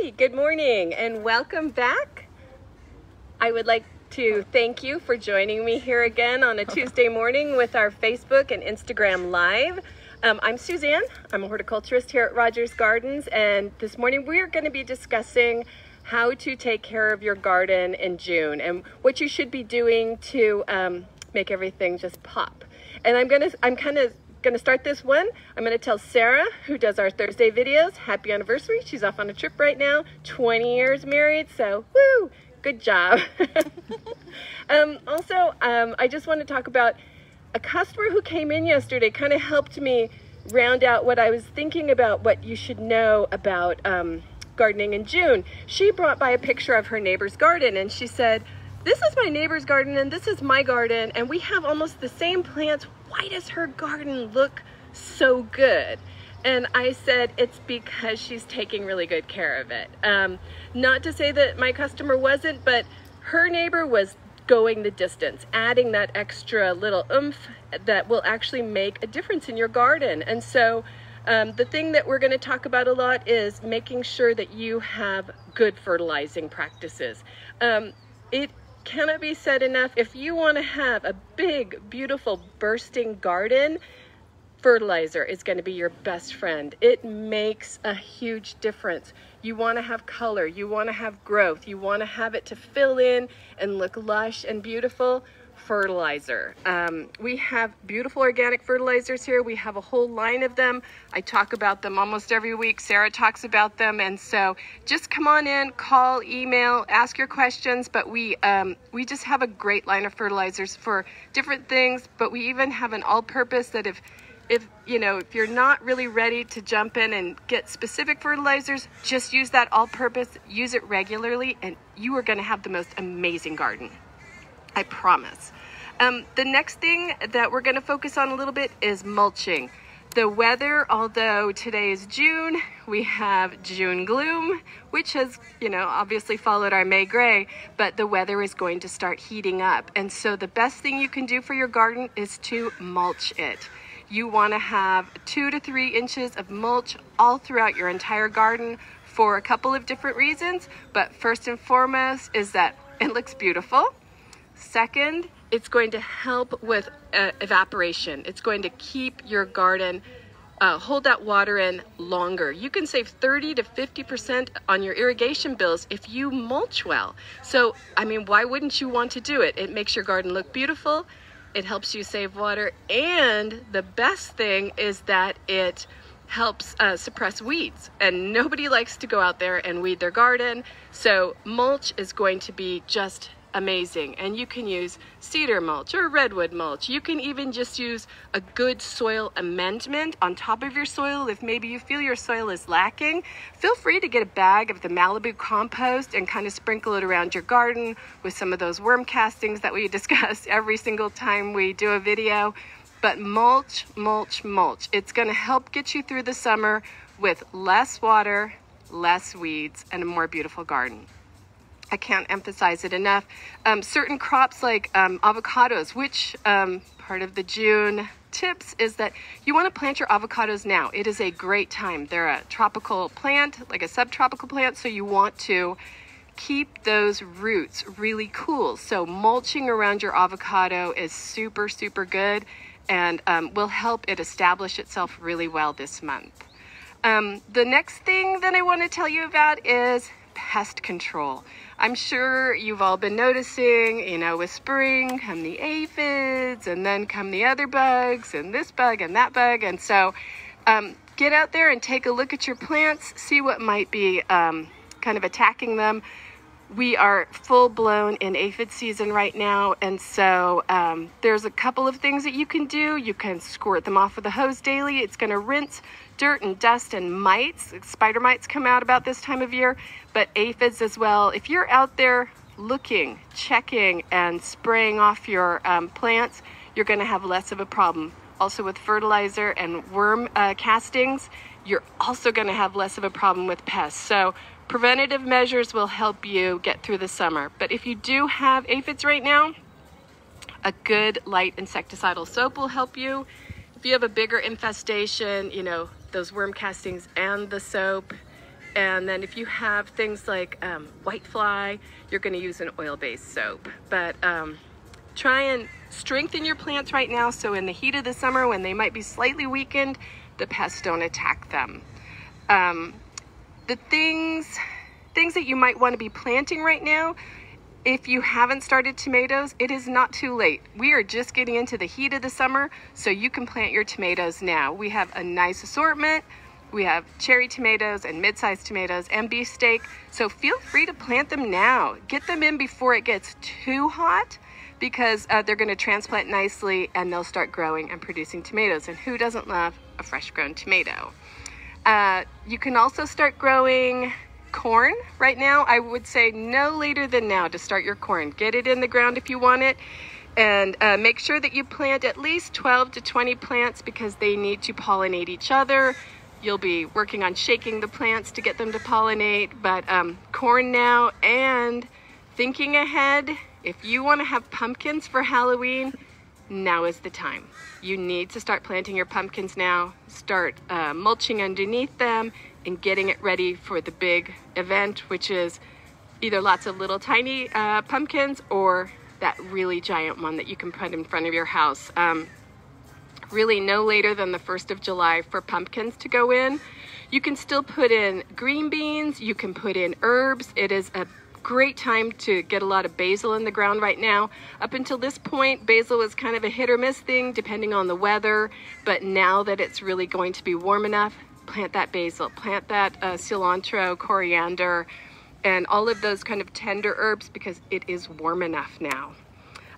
Hi, good morning and welcome back. I would like to thank you for joining me here again on a Tuesday morning with our Facebook and Instagram Live. Um, I'm Suzanne. I'm a horticulturist here at Rogers Gardens, and this morning we're going to be discussing how to take care of your garden in June and what you should be doing to um, make everything just pop. And I'm gonna, I'm kind of gonna start this one. I'm gonna tell Sarah, who does our Thursday videos, happy anniversary. She's off on a trip right now, 20 years married, so woo, good job. um, also, um, I just want to talk about a customer who came in yesterday kind of helped me round out what I was thinking about what you should know about um, gardening in June. She brought by a picture of her neighbor's garden and she said, this is my neighbor's garden and this is my garden and we have almost the same plants. Why does her garden look so good? And I said, it's because she's taking really good care of it. Um, not to say that my customer wasn't, but her neighbor was going the distance, adding that extra little oomph that will actually make a difference in your garden. And so um, the thing that we're going to talk about a lot is making sure that you have good fertilizing practices. Um, it cannot be said enough. If you want to have a big, beautiful, bursting garden, fertilizer is going to be your best friend. It makes a huge difference. You want to have color, you want to have growth, you want to have it to fill in and look lush and beautiful. Fertilizer. Um, we have beautiful organic fertilizers here. We have a whole line of them. I talk about them almost every week. Sarah talks about them. And so just come on in, call, email, ask your questions. But we, um, we just have a great line of fertilizers for different things. But we even have an all purpose that if if you know if you're not really ready to jump in and get specific fertilizers just use that all purpose use it regularly and you are going to have the most amazing garden i promise um, the next thing that we're going to focus on a little bit is mulching the weather although today is june we have june gloom which has you know obviously followed our may gray but the weather is going to start heating up and so the best thing you can do for your garden is to mulch it you want to have two to three inches of mulch all throughout your entire garden for a couple of different reasons. But first and foremost is that it looks beautiful. Second, it's going to help with uh, evaporation. It's going to keep your garden uh, hold that water in longer. You can save 30 to 50% on your irrigation bills if you mulch well. So, I mean, why wouldn't you want to do it? It makes your garden look beautiful it helps you save water, and the best thing is that it helps uh, suppress weeds. And nobody likes to go out there and weed their garden, so mulch is going to be just amazing. And you can use cedar mulch or redwood mulch. You can even just use a good soil amendment on top of your soil if maybe you feel your soil is lacking. Feel free to get a bag of the Malibu compost and kind of sprinkle it around your garden with some of those worm castings that we discuss every single time we do a video. But mulch, mulch, mulch. It's going to help get you through the summer with less water, less weeds, and a more beautiful garden. I can't emphasize it enough. Um, certain crops like um, avocados, which um, part of the June tips is that you want to plant your avocados now. It is a great time. They're a tropical plant, like a subtropical plant, so you want to keep those roots really cool. So mulching around your avocado is super, super good and um, will help it establish itself really well this month. Um, the next thing that I want to tell you about is pest control. I'm sure you've all been noticing, you know, with spring come the aphids and then come the other bugs and this bug and that bug. And so um, get out there and take a look at your plants, see what might be um, kind of attacking them. We are full blown in aphid season right now, and so um, there's a couple of things that you can do. You can squirt them off with a hose daily. It's going to rinse dirt and dust and mites. Spider mites come out about this time of year, but aphids as well. If you're out there looking, checking, and spraying off your um, plants, you're going to have less of a problem. Also, with fertilizer and worm uh, castings, you're also going to have less of a problem with pests. So, preventative measures will help you get through the summer. But if you do have aphids right now, a good light insecticidal soap will help you. If you have a bigger infestation, you know, those worm castings and the soap And then if you have things like um, whitefly, you're going to use an oil-based soap. But um, try and strengthen your plants right now so in the heat of the summer when they might be slightly weakened, the pests don't attack them. Um, the things, things that you might want to be planting right now, if you haven't started tomatoes, it is not too late. We are just getting into the heat of the summer, so you can plant your tomatoes now. We have a nice assortment. We have cherry tomatoes and mid-sized tomatoes and beefsteak. So feel free to plant them now. Get them in before it gets too hot because uh, they're going to transplant nicely and they'll start growing and producing tomatoes. And who doesn't love a fresh grown tomato? Uh, you can also start growing corn right now. I would say no later than now to start your corn. Get it in the ground if you want it. And uh, make sure that you plant at least 12 to 20 plants because they need to pollinate each other. You'll be working on shaking the plants to get them to pollinate, but um, corn now and thinking ahead, if you want to have pumpkins for Halloween, now is the time. You need to start planting your pumpkins now, start uh, mulching underneath them, and getting it ready for the big event, which is either lots of little tiny uh, pumpkins or that really giant one that you can put in front of your house. Um, really no later than the 1st of July for pumpkins to go in. You can still put in green beans, you can put in herbs. It is a great time to get a lot of basil in the ground right now. Up until this point, basil was kind of a hit or miss thing depending on the weather, but now that it's really going to be warm enough, plant that basil, plant that uh, cilantro, coriander, and all of those kind of tender herbs because it is warm enough now.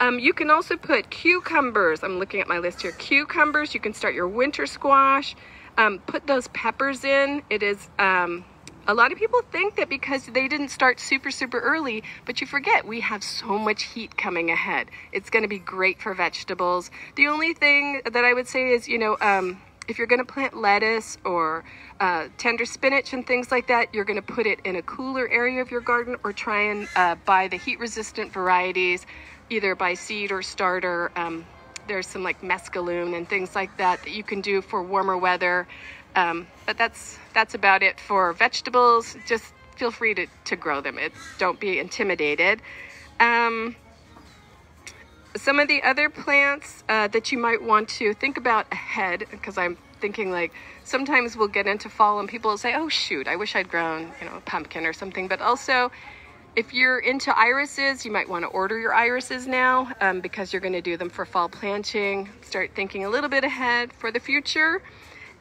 Um, you can also put cucumbers. I'm looking at my list here. Cucumbers, you can start your winter squash. Um, put those peppers in. It is um, a lot of people think that because they didn't start super, super early, but you forget we have so much heat coming ahead. It's going to be great for vegetables. The only thing that I would say is, you know, um, if you're going to plant lettuce or uh, tender spinach and things like that, you're going to put it in a cooler area of your garden or try and uh, buy the heat resistant varieties, either by seed or starter. Um, there's some like mesclun and things like that that you can do for warmer weather. Um, but that's that's about it for vegetables. Just feel free to, to grow them. Don't be intimidated. Um, some of the other plants uh, that you might want to think about ahead, because I'm thinking like sometimes we'll get into fall and people will say, oh shoot, I wish I'd grown, you know, a pumpkin or something. But also, if you're into irises, you might want to order your irises now um, because you're going to do them for fall planting. Start thinking a little bit ahead for the future.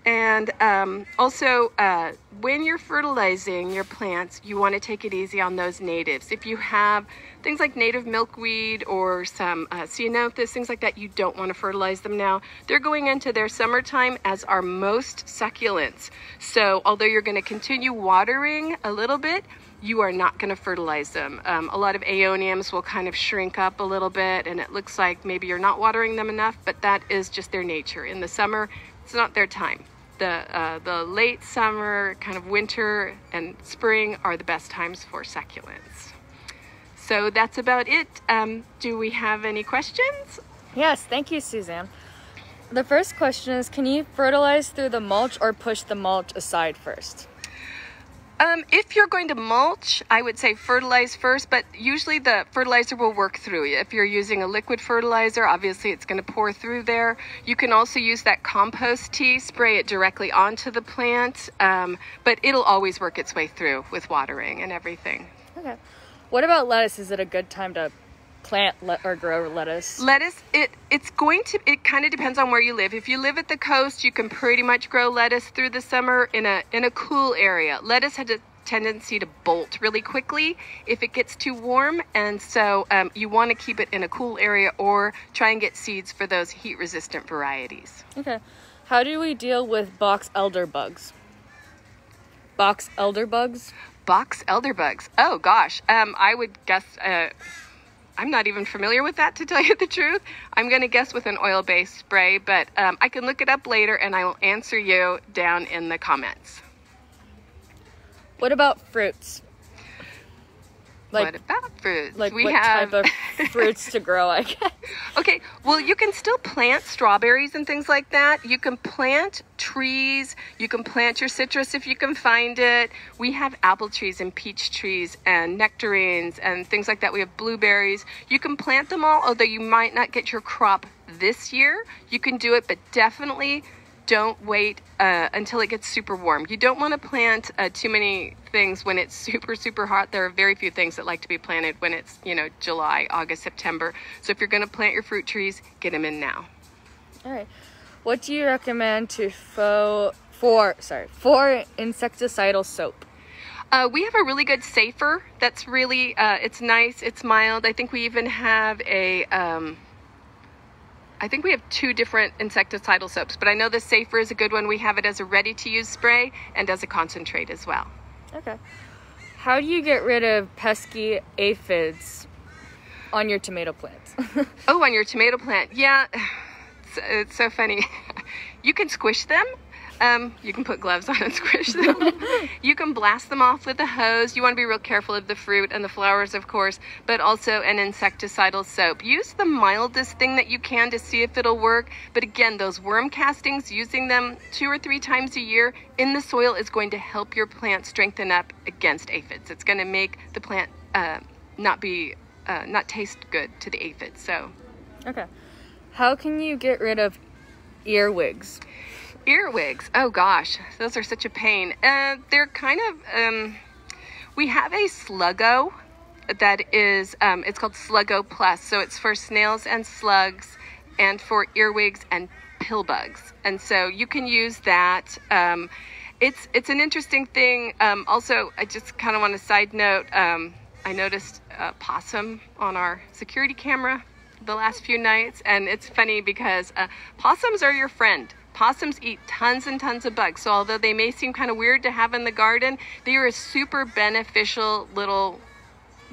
And um, also, uh, when you're fertilizing your plants, you want to take it easy on those natives. If you have things like native milkweed or some uh, things like that, you don't want to fertilize them now. They're going into their summertime as are most succulents. So although you're going to continue watering a little bit, you are not going to fertilize them. Um, a lot of aeoniums will kind of shrink up a little bit and it looks like maybe you're not watering them enough, but that is just their nature. In the summer, it's not their time the uh, the late summer, kind of winter and spring are the best times for succulents. So that's about it. Um, do we have any questions? Yes, thank you, Suzanne. The first question is Can you fertilize through the mulch or push the mulch aside first? Um, if you're going to mulch, I would say fertilize first, but usually the fertilizer will work through. If you're using a liquid fertilizer, obviously it's going to pour through there. You can also use that compost tea, spray it directly onto the plant, um, but it'll always work its way through with watering and everything. Okay. What about lettuce? Is it a good time to plant le- or grow lettuce? Lettuce, it it's going to it kind of depends on where you live. If you live at the coast, you can pretty much grow lettuce through the summer in a in a cool area. Lettuce has a tendency to bolt really quickly if it gets too warm, and so um, you want to keep it in a cool area or try and get seeds for those heat resistant varieties. Okay. How do we deal with box elder bugs? Box elder bugs? Box elder bugs. Oh gosh. Um, I would guess. Uh, I'm not even familiar with that to tell you the truth. I'm going to guess with an oil based spray, but um, I can look it up later and I will answer you down in the comments. What about fruits? Like- what about fruits? Like we what have type of fruits to grow? I guess. Okay, well, you can still plant strawberries and things like that. You can plant trees. You can plant your citrus if you can find it. We have apple trees and peach trees and nectarines and things like that. We have blueberries. You can plant them all, although you might not get your crop this year. You can do it, but definitely don't wait uh, until it gets super warm. You don't want to plant uh, too many things when it's super, super hot. There are very few things that like to be planted when it's, you know, July, August, September. So if you're going to plant your fruit trees, get them in now. All right. What do you recommend to fo- for sorry for insecticidal soap? Uh, we have a really good safer that's really, uh, it's nice, it's mild. I think we even have a, um, I think we have two different insecticidal soaps, but I know the safer is a good one. We have it as a ready to use spray and as a concentrate as well. Okay. How do you get rid of pesky aphids on your tomato plants? Oh, on your tomato plant. Yeah, it's, it's so funny. You can squish them. Um, you can put gloves on and squish them. you can blast them off with a hose. You want to be real careful of the fruit and the flowers, of course, but also an insecticidal soap. Use the mildest thing that you can to see if it'll work. But again, those worm castings, using them two or three times a year in the soil is going to help your plant strengthen up against aphids. It's going to make the plant uh, not be uh, not taste good to the aphids. So okay. How can you get rid of earwigs? Earwigs. Oh gosh, those are such a pain. Uh, they're kind of. Um, we have a Sluggo that is. Um, it's called Sluggo Plus. So it's for snails and slugs, and for earwigs and pill bugs. And so you can use that. Um, it's it's an interesting thing. Um, also, I just kind of want to side note. Um, I noticed a possum on our security camera the last few nights, and it's funny because uh, possums are your friend. Possums eat tons and tons of bugs. So although they may seem kind of weird to have in the garden, they are a super beneficial little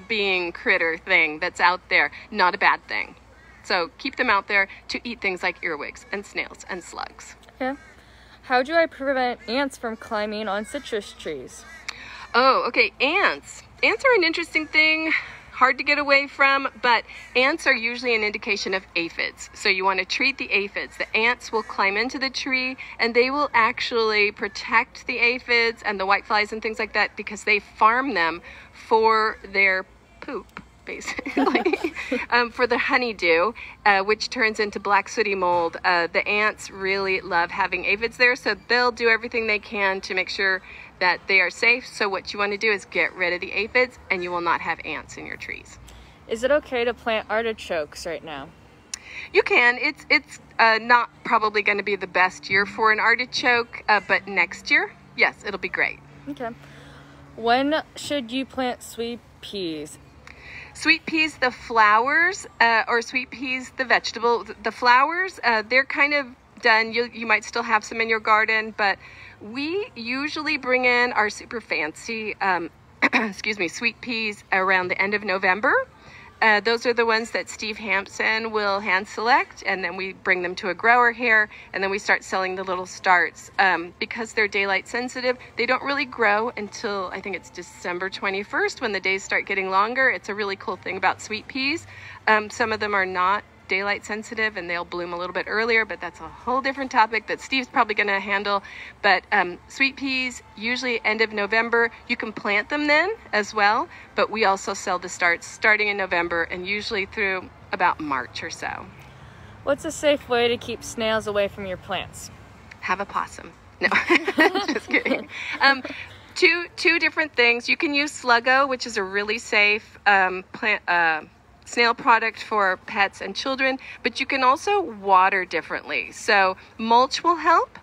being critter thing that's out there. Not a bad thing. So keep them out there to eat things like earwigs and snails and slugs. Yeah. How do I prevent ants from climbing on citrus trees? Oh, okay. Ants. Ants are an interesting thing. Hard to get away from, but ants are usually an indication of aphids. So you want to treat the aphids. The ants will climb into the tree and they will actually protect the aphids and the whiteflies and things like that because they farm them for their poop basically, um, for the honeydew, uh, which turns into black sooty mold. Uh, the ants really love having aphids there, so they'll do everything they can to make sure that they are safe. So what you want to do is get rid of the aphids, and you will not have ants in your trees. Is it okay to plant artichokes right now? You can. It's it's uh, not probably going to be the best year for an artichoke, uh, but next year, yes, it'll be great. Okay. When should you plant sweet peas? Sweet peas, the flowers, uh, or sweet peas, the vegetable. The flowers, uh, they're kind of done. You, you might still have some in your garden, but we usually bring in our super fancy, um, excuse me, sweet peas around the end of November. Uh, those are the ones that Steve Hampson will hand select, and then we bring them to a grower here, and then we start selling the little starts. Um, because they're daylight sensitive, they don't really grow until I think it's December 21st when the days start getting longer. It's a really cool thing about sweet peas. Um, some of them are not daylight sensitive and they'll bloom a little bit earlier, but that's a whole different topic that Steve's probably going to handle. But um, sweet peas, usually end of November. You can plant them then as well, but we also sell the starts starting in November and usually through about March or so. What's a safe way to keep snails away from your plants? Have a possum. No, just kidding. Um, two two different things. You can use Sluggo, which is a really safe um, plant. Uh, snail product for pets and children, but you can also water differently. So, mulch will help,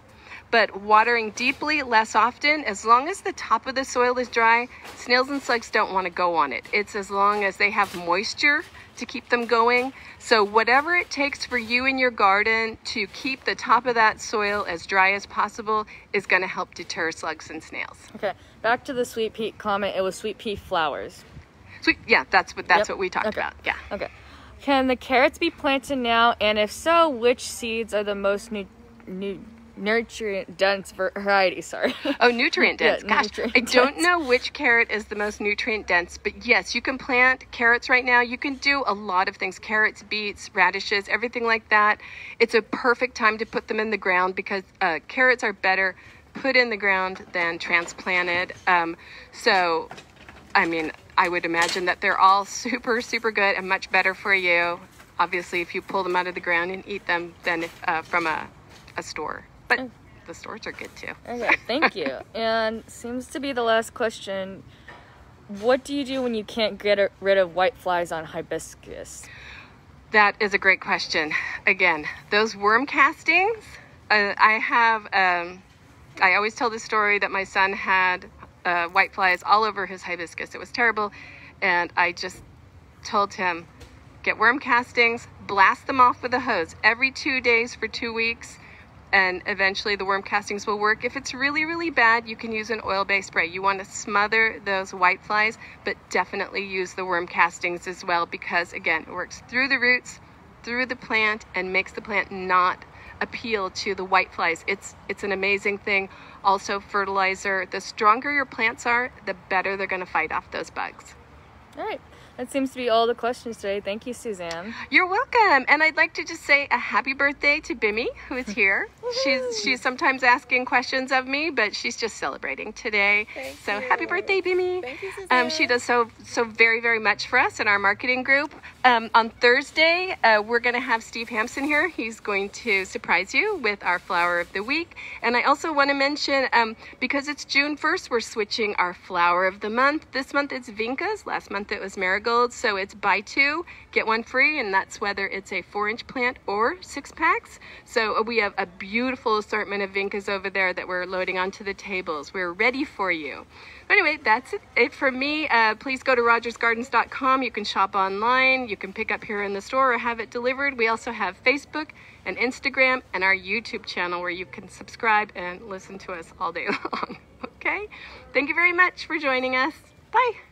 but watering deeply less often, as long as the top of the soil is dry, snails and slugs don't want to go on it. It's as long as they have moisture to keep them going. So, whatever it takes for you in your garden to keep the top of that soil as dry as possible is going to help deter slugs and snails. Okay, back to the sweet pea comment. It was sweet pea flowers. Sweet, yeah, that's what that's Yep. what we talked Okay. about. Yeah. Okay. Can the carrots be planted now? And if so, which seeds are the most nu- nu- nutrient dense variety. Sorry. Oh, nutrient dense. Yeah, Gosh, nutrient I don't know which carrot is the most nutrient dense, but yes, you can plant carrots right now. You can do a lot of things carrots, beets, radishes, everything like that. It's a perfect time to put them in the ground because uh, carrots are better put in the ground than transplanted. Um, so, I mean, I would imagine that they're all super, super good and much better for you. Obviously, if you pull them out of the ground and eat them than if, uh, from a, a store. But the stores are good too. Okay, thank you. and seems to be the last question. What do you do when you can't get rid of white flies on hibiscus? That is a great question. Again, those worm castings, uh, I have, um, I always tell the story that my son had uh, white flies all over his hibiscus. It was terrible. And I just told him, get worm castings, blast them off with a hose every two days for two weeks. And eventually the worm castings will work. If it's really, really bad, you can use an oil based spray. You want to smother those white flies, but definitely use the worm castings as well because, again, it works through the roots, through the plant, and makes the plant not appeal to the white flies. It's it's an amazing thing. Also fertilizer. The stronger your plants are, the better they're going to fight off those bugs. All right. That seems to be all the questions today. Thank you, Suzanne. You're welcome. And I'd like to just say a happy birthday to Bimmy, who is here. she's she's sometimes asking questions of me, but she's just celebrating today. Thank so you. happy birthday, Bimmy. Thank you, Um, she does so so very very much for us in our marketing group. Um, on Thursday, uh, we're going to have Steve Hampson here. He's going to surprise you with our flower of the week. And I also want to mention um, because it's June 1st, we're switching our flower of the month. This month it's Vincas. Last month it was marigolds. So it's buy two get one free, and that's whether it's a four inch plant or six packs. So we have a beautiful assortment of Vincas over there that we're loading onto the tables. We're ready for you. Anyway, that's it, for me. Uh, please go to rogersgardens.com. You can shop online. You can pick up here in the store or have it delivered. We also have Facebook and Instagram and our YouTube channel where you can subscribe and listen to us all day long. Okay? Thank you very much for joining us. Bye.